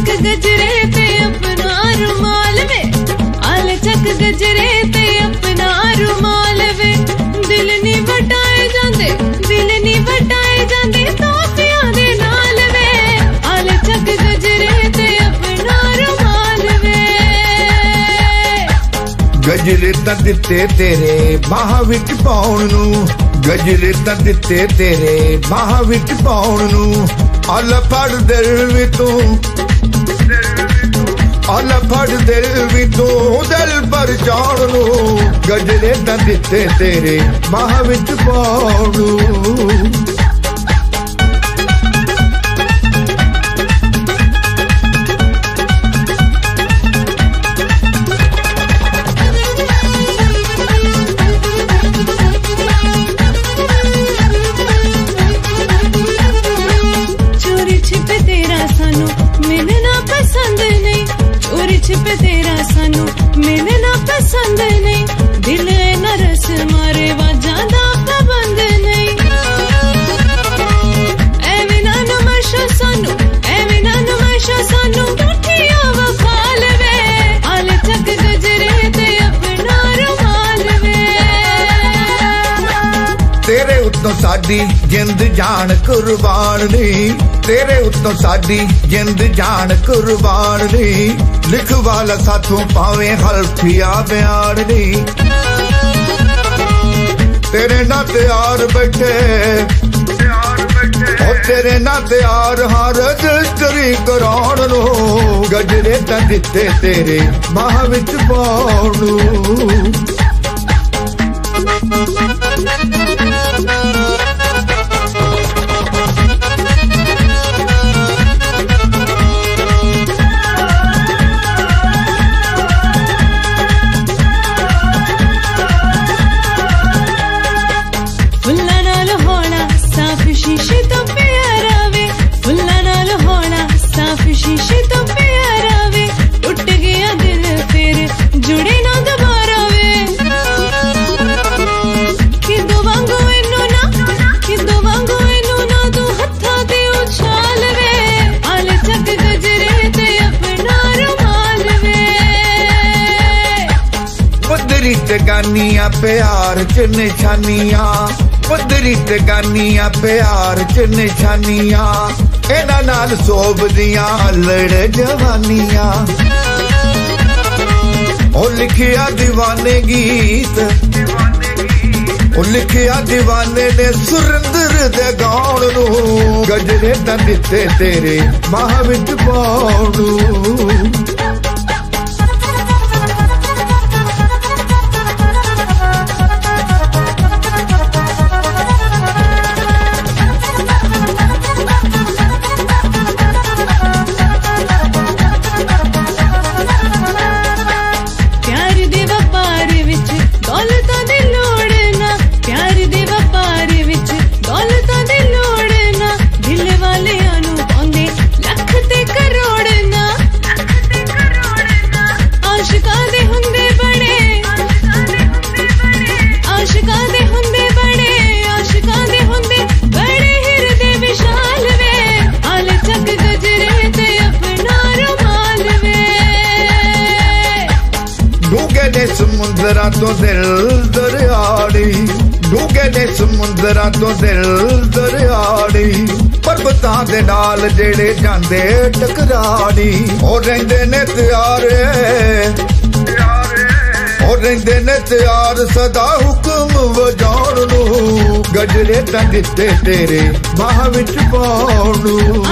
ਚੱਕ ਗਜਰੇ ਤੇ ਆਪਣਾ ਰੁਮਾਲ ਤੇ ਤਾਂ ਦਿੱਤੇ ਤੇਰੇ ਬਾਹ ਵਿੱਚ ਪਾਉਣ ਨੂੰ ਗਜਲੇ ਤਾਂ ਦਿੱਤੇ ਤੇਰੇ ਬਾਹ ਵਿੱਚ ਪਾਉਣ ਨੂੰ ਅਲ ਫੜ ਦਿਲ ਵੀ ਤੂੰ। ਅਲ ਫੜ ਦਿਲ ਵੀ ਤੂੰ, ਦਿਲ ਪਰ ਜਾਣ ਨੂੰ। ਗਜਰੇ ਤਾਂ ਦਿੱਤੇ ਤੇਰੇ ਬਾਹਾਂ ਵਿੱਚ ਪਾਉਣ ਮਿਲਣਾ ਪਸੰਦ ਨਹੀਂ। ਦਿਲ ਐ ਨਰਸ, ਮਾਰੇ ਵਾਜਾਂ ਦਾ ਪਾਬੰਦ ਨਹੀਂ। ਐਵੇਂ ਨਾ ਨਮਸ਼ਾ ਸਾਨੂੰ, ਐਵੇਂ ਨਾ ਨਮਸ਼ਾ ਸਾਨੂੰ ਮੁੱਠੀਆਂ ਵਖਾ ਲਵੇ ਆਲੇ ਚੱਕ ਗਜਰੇ ਤੇ ਆਪਣਾ ਰੁਮਾਲ ਵੇ। ਤੇਰੇ ਉੱਤੋਂ ਸਾਡੀ ਜਿੰਦ ਜਾਨ ਕੁਰਬਾਨ ਨਹੀਂ ਤੇਰੇ ਉੱਤੋਂ ਸਾਡੀ ਜਿੰਦ ਜਾਨ ਕੁਰਬਾਨ ਨਹੀਂ ਲਿਖਵਾਲਾ ਸਾਥੋਂ ਪਾਵੇਂ ਹਲਫੀਆ ਬਿਆਨ ਨਹੀਂ ਤੇਰੇ ਨਾਲ ਤਿਆਰ ਬੈਠੇ। ਉਹ ਤੇਰੇ ਨਾਲ ਤਿਆਰ ਹਾਂ ਰਜਿਸਟਰੀ ਕਰਾਉਣ ਨੂੰ। ਗਜਰੇ ਤਾਂ ਦਿੱਤੇ ਤੇਰੇ ਬਾਹ ਵਿੱਚ ਪਾਉਣ ਨੂੰ। ਗਾਨੀਆਂ ਪਿਆਰ ਚ ਨਿਸ਼ਾਨੀਆਂ। ਪੱਧਰੀ ਤੇ ਗਾਨੀਆਂ ਪਿਆਰ ਚ ਨਿਸ਼ਾਨੀਆਂ। ਇਹਨਾਂ ਨਾਲ ਸੋਭਦੀਆਂ ਲੜ ਜਵਾਨੀਆਂ। ਉਹ ਲਿਖਿਆ دیਵਾਨੇ ਗੀਤ। ਉਹ ਲਿਖਿਆ دیਵਾਨੇ ਨੇ ਸੁਰਿੰਦਰ ਦੇ ਗਾਉਣ ਨੂੰ। ਗਜਰੇ ਤਾਂ ਦਿੱਤੇ ਤੇਰੇ ਮਾਹ ਵਿੱਚ ਪਾਉਣ ਨੂੰ। ਤੋਂ ਦਿਲ ਦਰਿਆੜੀ ਡੂਗੇ ਨੇ ਸਮੁੰਦਰਾਂ ਤੋਂ ਦਿਲ ਦਰਿਆੜੀ, ਪਰਬਤਾਂ ਦੇ ਨਾਲ ਜਿਹੜੇ ਜਾਂਦੇ ਟਕਰਾੜੀ। ਉਹ ਰਹਿੰਦੇ ਨੇ ਤਿਆਰੇ, ਉਹ ਰਹਿੰਦੇ ਨੇ ਤਿਆਰ, ਸਦਾ ਹੁਕਮ ਵਜਾਉਣ ਨੂੰ। ਗਜਰੇ ਤਾਂ ਦਿੱਤੇ ਤੇਰੇ ਬਾਹ ਵਿੱਚ ਪਾਉਣ ਨੂੰ।